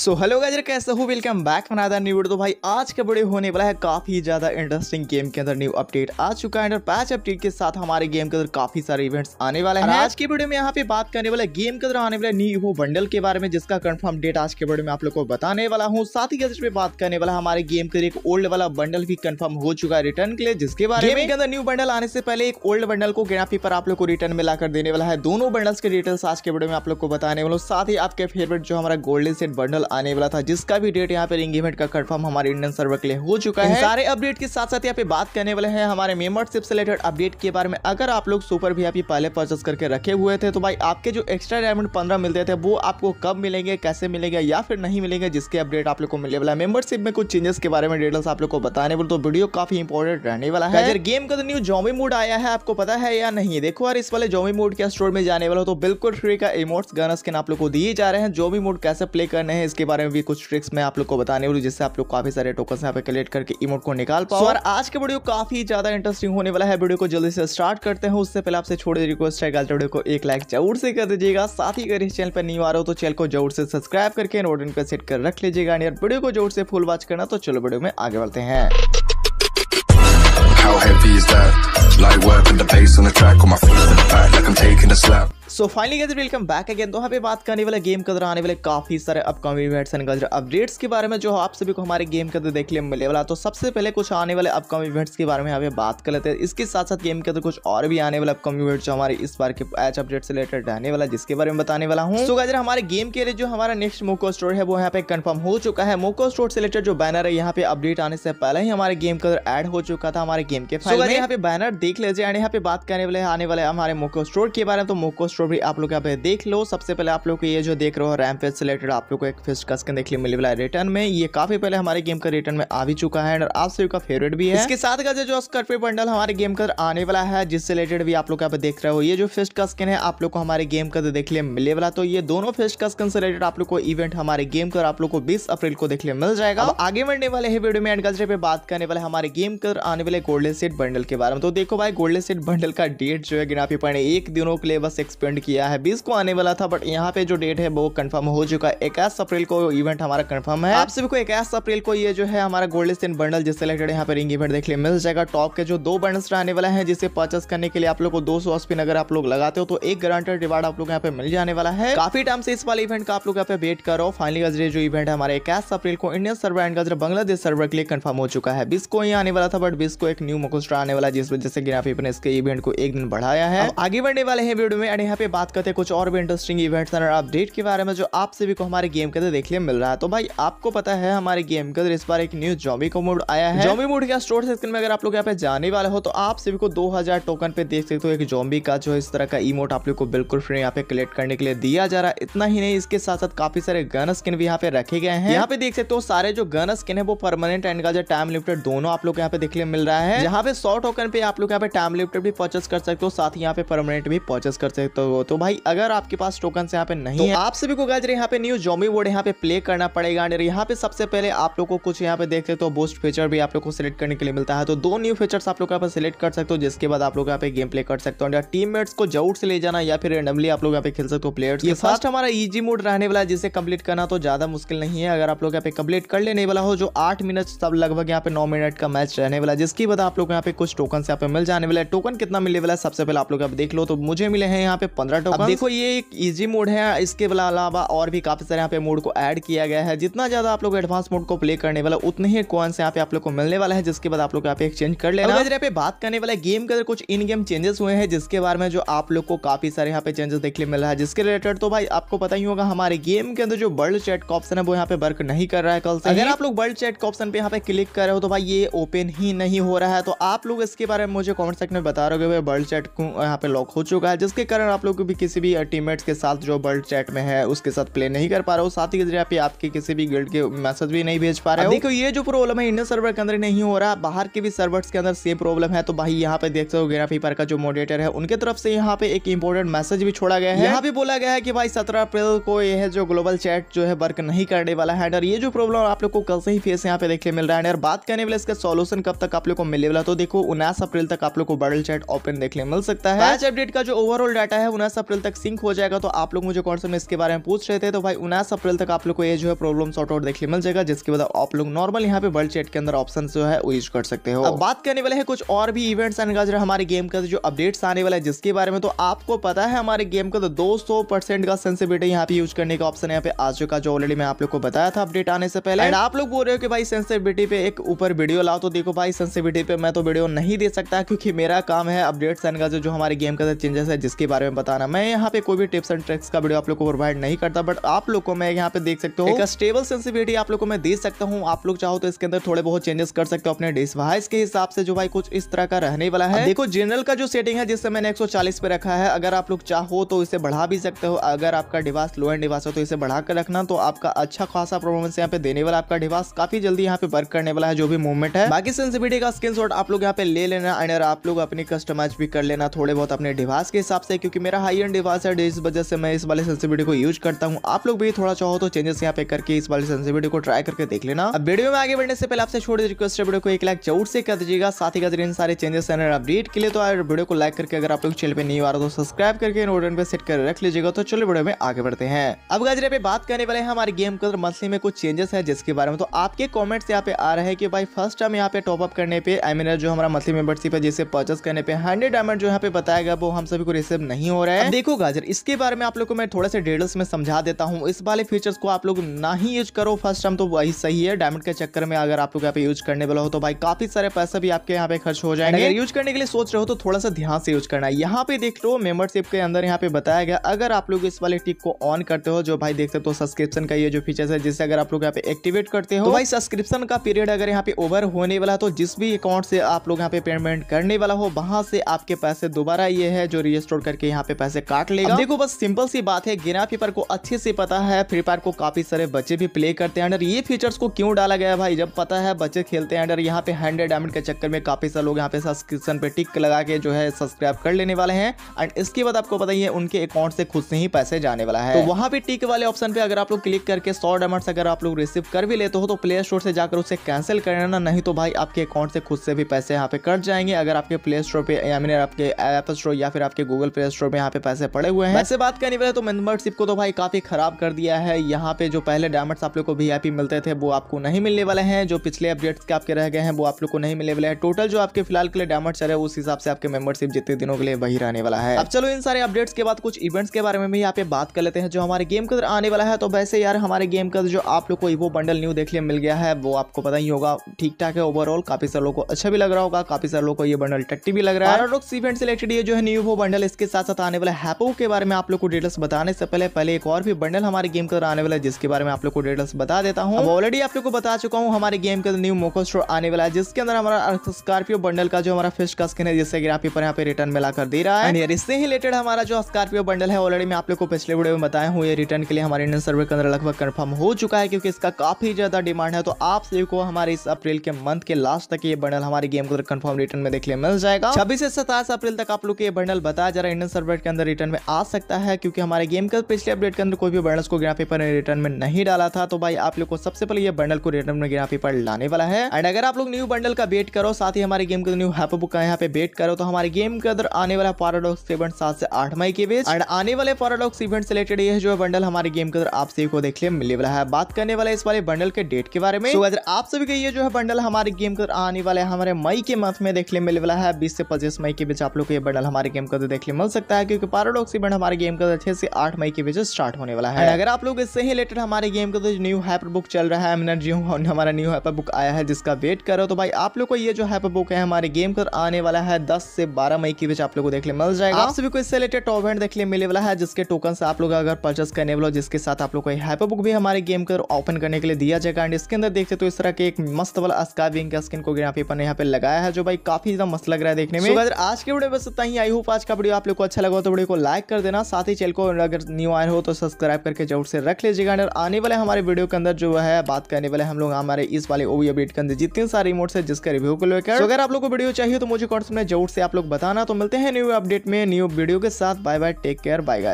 So hello guys कैसे हो? Welcome back बना न्यू वीडियो तो भाई आज का वीडियो होने वाला है काफ़ी ज़्यादा इंटरेस्टिंग गेम के अंदर न्यू अपडेट आ चुका है और पैच अपडेट के साथ हमारे गेम के अंदर काफ़ी सारे इवेंट्स आने वाले हैं। आज की वीडियो में यहाँ पे बात करने वाला गेम के अंदर आने वाले न्यू वो बंडल के बारे में जिसका कंफर्म डेट आज के वीडियो में आप लोग को बताने वाला हूँ। साथ ही गजर पे बात करने वाला हमारे गेम के एक ओल्ड वाला बंडल भी कंफर्म हो चुका है रिटर्न के लिए जिसके बारे में अंदर न्यू बंडल आने से पहले एक ओल्ड बंडल को ग्राफी पर आप लोग को रिटर्न में लाकर देने वाला है। दोनों बंडल्स के डिटेल्स आज के वीडियो में आप लोग को बताने वाला साथ ही आपके फेवरेट जो हमारा गोल्डन सेट बंडल आने वाला था जिसका भी डेट यहाँ पे इवेंट का कंफर्म हमारे इंडियन सर्वर के लिए हो चुका है। सारे अपडेट के साथ साथ यहाँ पे बात करने वाले हैं हमारे मेंबरशिप से रिलेटेड अपडेट के बारे में। अगर आप लोग सुपर वी पहले परचेस करके रखे हुए थे तो भाई आपके जो एक्स्ट्रा डायमंड पंद्रह मिलते थे वो आपको कब मिलेंगे कैसे मिलेंगे या फिर नहीं मिलेंगे जिसके अपडेट आप लोग को मिलने वाला है। मेंबरशिप में कुछ चेंजेस के बारे में डिटेल्स आप लोग को बताने बोले तो वीडियो काफ़ी इंपॉर्टेंट रहने वाला है। अगर गेम का न्यू जॉमी मोड आया है आपको पता है या नहीं? देखो यार इस वाले जॉमी मोड के स्टोर में जाने वाला तो बिल्कुल फ्री का इमोट्स गन स्किन आप लोग को दिए जा रहे हैं। जो भी मोड कैसे प्ले करने हैं इसके बारे में भी कुछ ट्रिक्स मैं आप लोग को बताने वाली जिससे आप लोग काफ़ी सारे टोकन यहाँ पे कलेक्ट करके इमोट को निकाल पाओ। और आज के वीडियो काफ़ी ज़्यादा इंटरेस्टिंग होने वाला है। वीडियो को जल्दी से स्टार्ट करते हैं। उससे पहले आपसे छोटे रिक्वेस्ट है वीडियो को एक लाइक ज़रूर से कर दीजिएगा। साथ ही अगर इस चैनल पर नहीं आ रहा हो तो चैनल को ज़रूर से सब्सक्राइब करके नोटिन पर सेट कर रख लीजिएगा। यार वीडियो को ज़रूर से फुल वॉच करना तो चलो वीडियो में आगे बढ़ते हैं। How heavy is that? Light work with the pace on the track, on my feet in the back like I'm taking a slap. So finally guys welcome back again तो यहाँ पे बात करने वाले गेम के अंदर आने वाले काफ़ी सारे upcoming events and guys updates के बारे में जो आप सभी को हमारे गेम के अंदर देखने मिले वाला तो सबसे पहले कुछ आने वाले अपकमिंग इवेंट्स के बारे में यहाँ पे बात कर लेते हैं। इसके साथ साथ गेम के अंदर कुछ और भी आने वाले अपकमिंग इवेंट जो हमारे इस बार के एच अपडेट से रिलेटेड रहने वाला जिसके बारे में बताने वाला हूँ। तो गाइस हमारे गेम के लिए जो हमारा नेक्स्ट मोको स्टोर है वो यहाँ पे कन्फर्म हो चुका है। मोको स्टोर से रिलेटेड जो बैनर है यहाँ पे अपडेट आने से पहले ही हमारे गेम के अंदर एड हो चुका था हमारे गेम के फ़ाइल में। यहाँ पे बैनर देख लीजिए यहाँ पे बात करने वाले आने वाले हमारे मोको स्टोर के बारे में। तो मोको स्टोर भी आप लोग यहाँ पे देख लो। सबसे पहले आप लोग को ये जो देख रहे हो रैम पेज से रिलेटेड आप लोग को एक फिस्ट का स्किन देखने मिलने वाला है रिटर्न में। ये काफ़ी पहले हमारे गेम का रिटर्न में आ भी चुका है और आप सभी का फेवरेट भी है। इसके साथ का जो स्कर्फे बंडल हमारे गेम का आने वाला है जिससे रिलेटेड भी आप लोग यहाँ पे देख रहे हो ये जो फिस्ट का स्किन है आप लोग को हमारे गेम का देखने मिलने वाला। तो ये दोनों फिस्ट का स्किन से रिलेटेड आप लोग को इवेंट हमारे गेम का आप लोग को बीस अप्रैल को देखने मिल जाएगा। आगे बढ़ने वाले है वीडियो में एंड पे बात करने वाले हमारे गेम कर आने वाले गोल्डन सेट बंडल के बारे में। तो देखो भाई गोल्डन सेट बंडल का डेट जो है गिनापी पड़े एक दिनों के लिए बस एक्सपेंड किया है। बीस को आने वाला था बट यहाँ पे जो डेट है, वो कंफर्म हो चुका है। इक्कीस अप्रैल को इवेंट हमारा कंफर्म है। आप सभी को इक्कीस अप्रैल को ये जो है हमारा गोल्ड स्टेन बंडल जिस सिलेक्टेड यहाँ पे रिंग इवेंट देखने मिल जाएगा। टॉप के जो दो बंडल्स रहने वाला है, जिसे परचेस करने के लिए आप लोग को दो सौ स्पिन अगर आप लोग लगाते हो तो एक ग्रांटेड रिवार्ड आप लोग यहाँ पे मिल जाने वाला है। काफ़ी टाइम से इस वाले इवेंट का आप लोग यहाँ पे वेट करो। फाइनली गजरे जो इवेंट है हमारे इक्कीस अप्रैल को इंडियन सर्वर एंड गजरे बांग्लादेश सर्वर के लिए कंफर्म हो चुका है। बीस को ही आने वाला था बट बीस को एक न्यू मोकोस्टर आने वाला जिस वजह से गिराफी ने इसके इवेंट को एक दिन बढ़ाया है। आगे बढ़ने वाले हैं वीडियो में यहाँ पे बात करते हैं कुछ और भी इंटरेस्टिंग इवेंट्स अपडेट के बारे में जो आप सभी को हमारे गेम के अंदर देखने मिल रहा है। तो भाई, आपको पता है हमारे गेम के अंदर इस बार एक न्यू जॉमी को मोड आया है। जॉमी मोड का स्टोर सेक्शन में अगर आप लोग यहाँ पे जाने वाले हो तो आप सभी को 2000 टोकन पे देख सकते हो एक जॉम्बी का, जो इस तरह का इमोट आप लोग को बिल्कुल फ्री यहाँ पे कलेक्ट करने के लिए दिया जा रहा है। इतना ही नहीं, इसके साथ साथ काफ़ी सारे गन स्किन भी यहाँ पे रखे गए हैं। यहाँ पे देख सकते हो सारे जो गन स्किन है, वो परमानेंट एंड का जो टाइम लिमिटेड दोनों आप लोग यहाँ पे देखने मिल रहा है। यहाँ पे सौ टोकन पे आप लोग यहाँ पे टाइम लिमिटेड भी परचेस कर सकते हो, साथ ही यहाँ पे परमानेंट भी परचेस कर सकते हो। तो भाई अगर आपके पास टोकन यहाँ पे नहीं तो है आप सभी को गाजर यहाँ पे न्यू जॉमी बोर्ड यहाँ पे प्ले करना पड़ेगा और यहाँ पे सबसे पहले आप लोग को कुछ यहाँ पे देख सकते हो बोस्ट फीचर भी आप लोग को सिलेक्ट करने के लिए मिलता है तो दो न्यू फीचर्स आप लोग यहाँ पे सिलेक्ट कर सकते हो जिसके बाद आप लोग यहाँ पे गेम प्ले कर सकते हो टीम को ज़रूर से ले जाना या फिर रेंडमली आप लोग यहाँ पे खेल सकते हो प्लेयर्स ये फ़र्स्ट हमारा इजी मोड रहने वाला है जिसे कंप्लीट करना तो ज़्यादा मुश्किल नहीं है अगर आप लोग यहाँ पे कंप्लीट कर लेने वाला हो जो आठ मिनट सब लगभग यहाँ पे नौ मिनट का मैच रहने वाला है जिसकी वजह आप लोग यहाँ पे कुछ टोकन यहाँ पे मिल जाने वाला है टोकन कितना मिलने वाला है सबसे पहले आप लोग यहाँ पे देख लो तो मुझे मिले हैं यहाँ पे पंद्रह टोकन देखो ये एक इजी मोड है इसके अलावा और भी काफ़ी सारे यहाँ पे मोड को ऐड किया गया है। जितना ज़्यादा आप लोग एडवांस मोड को प्ले करने वाला उतने ही कॉइन्स यहाँ पे आप लोग को मिलने वाला है जिसके बाद आप लोग यहाँ पे एक्सचेंज कर लेना। यहाँ पे बात करने वाला गेम के अंदर कुछ इन गेम चेंजेस हुए हैं जिसके बारे में जो आप लोग को काफ़ी सारे यहाँ पे चेंजेस देखने मिल रहा है। जिसके रिलेटेड तो भाई आपको पता ही होगा हमारे गेम के अंदर जो बर्ल्ड चैट का ऑप्शन है वो यहाँ पे वर्क नहीं कर रहा है कल से अगर आप लोग वर्ल्ड चैट का ऑप्शन पे यहाँ पे क्लिक कर रहे हो तो भाई ये ओपन ही नहीं हो रहा है। तो आप लोग इसके बारे में मुझे कॉमेंट सेक्शन में बता रहे हो वर्ल्ड चैट यहाँ पे लॉक हो चुका है जिसके कारण आप लोग को भी किसी भी टीममेट्स के साथ जो बर्ल्ड चैट में है उसके साथ प्ले नहीं कर पा रहे हो। साथ ही पे आपके किसी भी गिल्ड के मैसेज भी नहीं भेज पा रहे हो। देखो ये जो प्रॉब्लम है इंडियन सर्वर के अंदर नहीं हो रहा। बाहर के भी सर्वर्स के अंदर सेम प्रॉब्लम है। तो भाई यहाँ पे देख सकते हो गेरा फीपर का जो मोडेटर है उनके तरफ़ से यहाँ पे एक इंपॉर्टेंट मैसेज भी छोड़ा गया है। यहाँ भी बोला गया है कि भाई सत्रह अप्रैल को यह जो ग्लोबल चैट जो है वर्क नहीं करने वाला है। और ये जो प्रॉब्लम आप लोग को कल से ही फेस यहाँ पे देखने मिल रहा है। और बात करने वाले इसका सोल्यूशन कब तक आप लोग को मिलने वाला तो देखो उन्नीस अप्रैल तक आप लोग को बडल चैट ओपन देखने मिल सकता है। अपडेट का जो ओवरऑल डाटा है उन्नीस अप्रैल तक सिंक हो जाएगा तो आप लोग मुझे कौन में इसके बारे में पूछ रहे थे तो भाई उन्नीस अप्रैल तक आप लोग को ये जो है प्रॉब्लम सॉर्ट आउट देखने मिल जाएगा जिसके बाद आप लोग नॉर्मल यहाँ पे बर्ड चैट के अंदर ऑप्शन जो है वो यूज़ कर सकते हो। अब बात करने वाले हैं कुछ और भी इवेंट्स हमारे गेम का जो अपडेट्स आने वाला है जिसके बारे में तो आपको पता है हमारे गेम का तो दो का सेंसिबिलिटी यहाँ पे यूज़ करने का ऑप्शन यहाँ पे आ चुका जो ऑलरेडी मैं आप लोग को बताया था अपडेट आने से पहले। एंड आप लोग बोल रहे हो कि भाई सेंसिबिलिटी पे एक ऊपर वीडियो लाओ तो देखो भाई सेंसिबिलिटी पे मैं तो वीडियो नहीं दे सकता क्योंकि मेरा काम है अपडेट्स आने का जो हमारे गेम का चेंजेस है जिसके बारे में बताना। मैं यहाँ पे कोई भी टिप्स एंड ट्रिक्स का वीडियो आप लोग को प्रोवाइड नहीं करता बट आप लोग को मैं यहाँ पे देख सकते हो। एक स्टेबल सेंसिबिलिटी आप लोग को मैं दे सकता हूँ। आप लोग चाहो तो इसके अंदर थोड़े बहुत चेंजेस कर सकते हो अपने डिवाइस के हिसाब से जो भाई कुछ इस तरह का रहने वाला है। देखो जनरल का जो सेटिंग है जिससे मैंने 140 पे रखा है अगर आप लोग चाहो तो इसे बढ़ा भी सकते हो। अगर आपका डिवाइस लो एंड डिवाइस हो तो इसे बढ़ा कर रखना। तो आपका अच्छा खासा परफॉर्मेंस यहाँ पे देने वाला आपका डिवाइस काफ़ी जल्दी यहाँ पे वर्क करने वाला है जो भी मूवमेंट है। बाकी सेंसिबिलिटी का स्क्रीन आप लोग यहाँ पे ले लेना एंड आप लोग अपनी कस्टमाइज भी कर लेना थोड़े बहुत अपने डिवाइस के हिसाब से क्योंकि मेरा हाई एंड डिवाइस है, इस वजह से मैं इस वाले सेंसिबिलिटी को यूज़ करता हूँ। आप लोग भी थोड़ा चाहो तो चेंजेस यहाँ पे करके इस वाली सेंसिबिलिटी को ट्राई करके देख लेना। अब वीडियो में आगे बढ़ने से पहले आपसे छोड़ रिक्वेस्ट वीडियो को एक लाइक ज़रूर से कर दीजिएगा। साथ ही इन सारे चेंजेस अपडेट के लिए तो वीडियो को लाइक करके अगर आप लोग चैनल पे नहीं आ रहा तो सब्सक्राइब करके नोटन पे सेट कर रख लीजिएगा। तो चलो वीडियो में आगे बढ़ते हैं। अब गाजरे पे बात करने वाले हमारे गेम के अंदर मंथली में कुछ चेंजेस है जिसके बारे में। तो आपके कॉमेंट्स यहाँ पे आ रहे हैं कि भाई फ़र्स्ट टाइम यहाँ पे टॉप अप करने पे आई मीन जो हमारा मंथली मेंबरशिप है, जिसे परचेस करने पे हंड्रेड डायमंड जो यहाँ पे बताया गया, वो हम सभी को रिसीव नहीं हो रहा है। देखो गाजर इसके बारे में आप लोग को मैं थोड़ा सा डिटेल्स में समझा देता हूँ। इस वाले फीचर्स को आप लोग ना ही यूज़ करो। फ़र्स्ट टाइम तो वही सही है डायमंड के चक्कर में अगर आप लोग यहाँ पे यूज़ करने वाला हो तो भाई काफ़ी सारे पैसे भी आपके यहाँ पे खर्च हो जाएँगे। अगर यूज़ करने के लिए सोच रहे हो तो थोड़ा सा ध्यान से यूज़ करना है। यहाँ पे देख लो मेंबरशिप के अंदर यहाँ पे बताया गया अगर आप लोग इस वाले टिक को ऑन करते हो जो भाई देखते हो तो सब्सक्रिप्शन का ये जो फीचर है जिससे अगर आप लोग यहाँ पे एक्टिवेट करते हो तो भाई सब्सक्रिप्शन का पीरियड अगर यहाँ पे ओवर होने वाला तो जिस भी अकाउंट से आप लोग यहाँ पे पेमेंट करने वाला हो वहाँ से आपके पैसे दोबारा ये है जो रजिस्टोर करके यहाँ पे पैसे काट लेगा। देखो बस सिंपल सी बात है गिना पेपर को अच्छे से पता है फ्री फायर को काफ़ी सारे बच्चे भी प्ले करते हैं। अंडर ये फीचर्स को क्यों डाला गया भाई? जब पता है बच्चे खेलते हैं अंडर यहाँ पे हंड्रेड डायमंड के चक्कर में काफ़ी सारे लोग यहाँ पे सब्सक्रिप्शन पे टिक लगा के जो है सब्सक्राइब कर लेने वाले हैं। एंड इसके बाद आपको पता ही है उनके अकाउंट से खुद से ही पैसे जाने वाला है। तो वहाँ पे टिक वाले ऑप्शन पे अगर आप लोग क्लिक करके सौ डायमंड अगर आप लोग रिसीव कर भी लेते हो तो प्ले स्टोर से जाकर उसे कैंसिल कर लेना नहीं तो भाई आपके अकाउंट से खुद से भी पैसे यहाँ पे कट जाएँगे। अगर आपके प्ले स्टोर पे या मीन आपके एप स्टोर या फिर आपके गूगल प्ले स्टोर में यहाँ पे पैसे पड़े हुए हैं। वैसे बात करने वाले तो मेंबरशिप को तो भाई काफ़ी खराब कर दिया है। यहाँ पे जो पहले डायमंड्स आप लोग को वी मिलते थे वो आपको नहीं मिलने वाले हैं। जो पिछले अपडेट्स के आपके रह गए हैं वो आप लोग को नहीं मिलने वाले हैं। टोटल जो आपके फ़िलहाल के लिए डायमंड चले उस हिसाब से आपके मेंबरशिप जितने दिनों के लिए वही रहने वाला है। अब चलो इन सारे अपडेट्स के बाद कुछ इवेंट्स के बारे में भी यहाँ पे बात कर लेते हैं जो हमारे गेम के अंदर आने वाला है। तो वैसे यार हमारे गेम का जो आप लोग को वो बंडल न्यू देखने मिल गया है वो आपको पता ही होगा। ठीक ठाक है ओवरऑल काफ़ी सारे लोगों को अच्छा भी लग रहा होगा काफ़ी सारे लोगों को ये बंडल टट्टी भी लग रहा है। और इवेंट सिलेक्टेड ये जो है न्यू वो बंडल इसके साथ साथ आने वाला हैपो के बारे में आप लोग को डिटेल्स बताने से पहले पहले एक और भी बंडल हमारे गेम के अंदर आने वाला है, जिसके बारे में आप लोग को डिटेल्स बता देता हूँ। ऑलरेडी आप लोग को बता चुका हूँ, हमारे गेम के अंदर न्यू मोको स्टोर आने वाला है, जिसके अंदर हमारा स्कॉर्पियो बंडल का जो हमारा फ़िश का स्किन है जिससे पर यहाँ पे रिटर्न में दे रहा है। इससे रिलेटेड हमारा जो स्कॉर्पियो बंडल है ऑलरेडी मैं आप लोग को पिछले वीडियो में बताया हूँ, ये रिटर्न के लिए हमारे इंडियन सर्वर के अंदर लगभग कन्फर्म हो चुका है, क्योंकि इसका काफ़ी ज़्यादा डिमांड है। तो आप सभी को हमारे इस अप्रैल के मंथ के लास्ट तक ये बंडल हमारे गेम के अंदर कंफर्म रिटर्न में देखने मिल जाएगा। छब्बीस से सताईस अप्रैल तक आप लोग को ये बंडल बताया जा रहा है इंडियन सर्वर के अंदर रिटर्न में आ सकता है, क्योंकि हमारे गेम के पिछले अपडेट के अंदर कोई भी बंडल्स को ग्राफ पेपर रिटर्न में नहीं डाला था। तो भाई, आप लोग को सबसे पहले ये बंडल को रिटर्न में ग्राफ पेपर लाने वाला है। एंड अगर आप लोग न्यू बंडल का वेट करो, साथ ही हमारे गेम के न्यू हैप बुक का यहाँ पे वेट करो तो हमारे गेम के अंदर आने वाला पैराडॉक्स इवेंट सात से आठ मई के बीच। एंड आने वाले पैराडॉक्स इवेंट से रिलेटेड ये जो बंडल हमारे गेम के अंदर आप सभी को देखने मिलने वाला है। बात करने वाला इस वाले बंडल के डेट के बारे में। अगर आप सभी का ये जो है बंडल हमारे गेम के आने वाले हमारे मई के मंथ में देखने मिलने वाला है, बीस से पच्चीस मई के बीच आप लोग को ये बंडल हमारे गेम के अंदर देखने मिल सकता है। क्योंकि पैराडॉक्स इवेंट हमारे गेम के छह से आठ मई के बीच स्टार्ट होने वाला है। अगर आप लोग इससे ही रिलेटेड हमारे गेम का तो न्यू हैपर बुक चल रहा है एनर्जी हमारा न्यू हैपर बुक आया है जिसका वेट करो तो भाई आप लोग को ये जो हैपर बुक है हमारे गेम पर आने वाला है दस से बारह मई के बीच आप लोग को देखने मिल जाएगा। आप सभी को इससे रिलेटेड टॉप हैंड देखने मिलने वाला है जिसके टोकन आप लोग अगर परचेस करने वाले जिसके साथ आप लोग को हैपर बुक भी हमारे गेम कर ओपन करने के लिए दिया जाएगा। एंड इसके अंदर देखते तो इस तरह के एक मस्त वाला स्काई विंग का स्किन को यहाँ ने यहाँ पे लगाया है जो भाई काफ़ी ज़्यादा मस्त लग रहा है देखने में। अगर आज के वीडियो बस इतना ही। आई होप आज का वीडियो आप लोग को अच्छा लगा। तो वीडियो को लाइक कर देना। साथ ही चैनल को अगर न्यू आए हो तो सब्सक्राइब करके ज़रूर से रख लीजिएगा। और आने वाले हमारे वीडियो के अंदर जो है, बात करने वाले हम लोग हमारे इस वाले ओवी अपडेट के अंदर जितने सारे रिमोट है, जिसका रिव्यू को लेकर। अगर आप लोग को वीडियो चाहिए तो मुझे कॉन्ट्स में ज़रूर से आप लोग बताना। तो मिलते हैं न्यू अपडेट में न्यू वीडियो के साथ। Bye bye take care bye guy